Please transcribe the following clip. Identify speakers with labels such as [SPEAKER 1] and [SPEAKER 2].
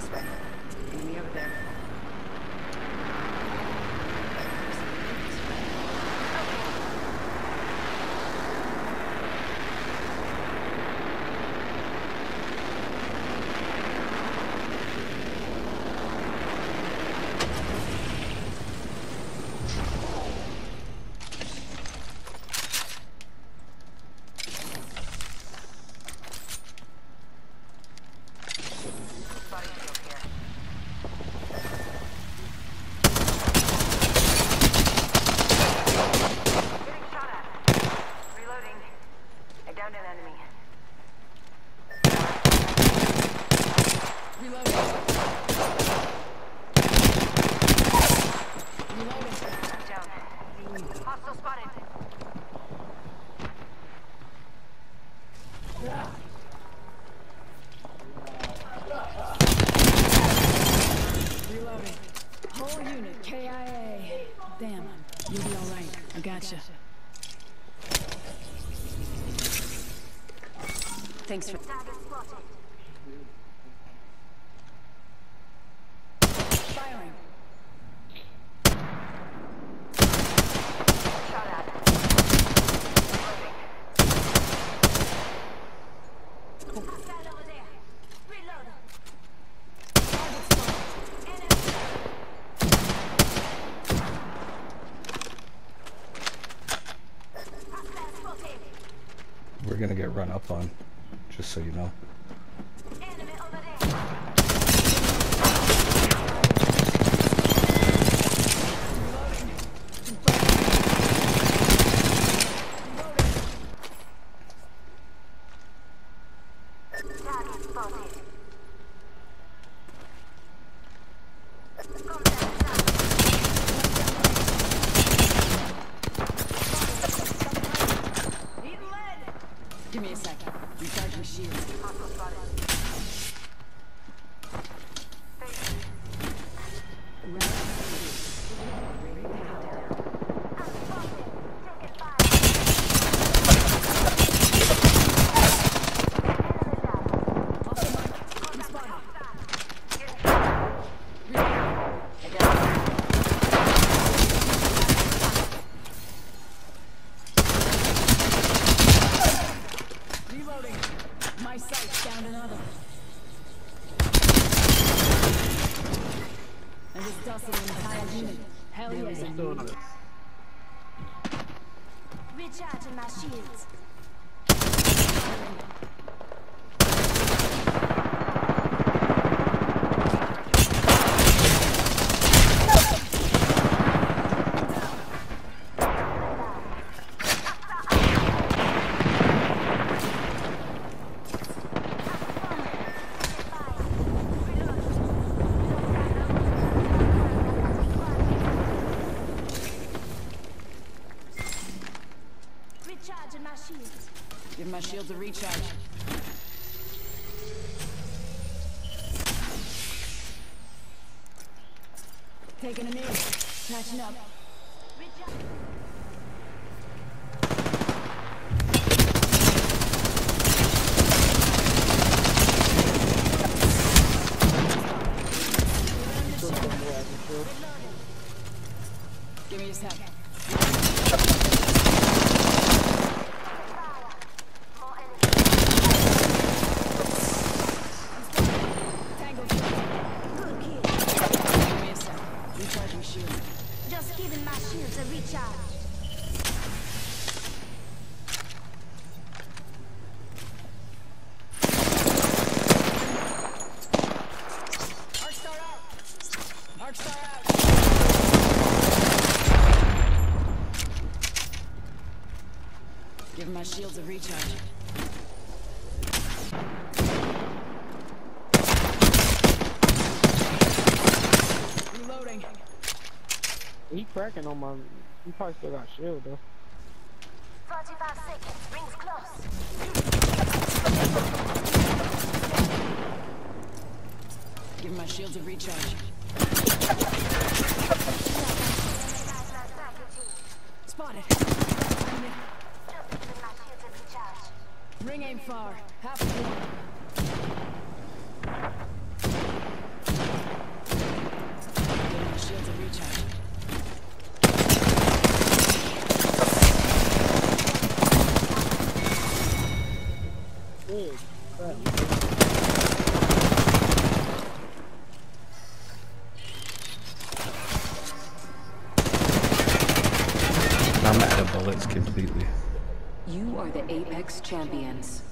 [SPEAKER 1] This. Enemy over there.
[SPEAKER 2] Body I
[SPEAKER 1] gotcha. Thanks for...
[SPEAKER 3] We're gonna get run up on, just so you know.
[SPEAKER 1] Shield.
[SPEAKER 2] Hostile spotted. Thank you.
[SPEAKER 1] Reloading. My sights found another. I just dusted an entire unit. Hell yeah.
[SPEAKER 2] Recharging my shields. Recharging my shields.
[SPEAKER 1] Give my shields a recharge. Taking a knee. Catching up.
[SPEAKER 2] Recharge.
[SPEAKER 1] Recharging shield.
[SPEAKER 2] Just giving my shields a recharge.
[SPEAKER 1] Give my shields a recharge. Reloading.
[SPEAKER 4] He cracking on my. He probably still got shield though.
[SPEAKER 2] 45 seconds. Rings close.
[SPEAKER 1] Give my shields a recharge. Spotted.
[SPEAKER 2] Just giving my shields a recharge.
[SPEAKER 1] Ring aim far. Half a I'm out of bullets
[SPEAKER 3] completely.
[SPEAKER 2] You are the Apex Champions.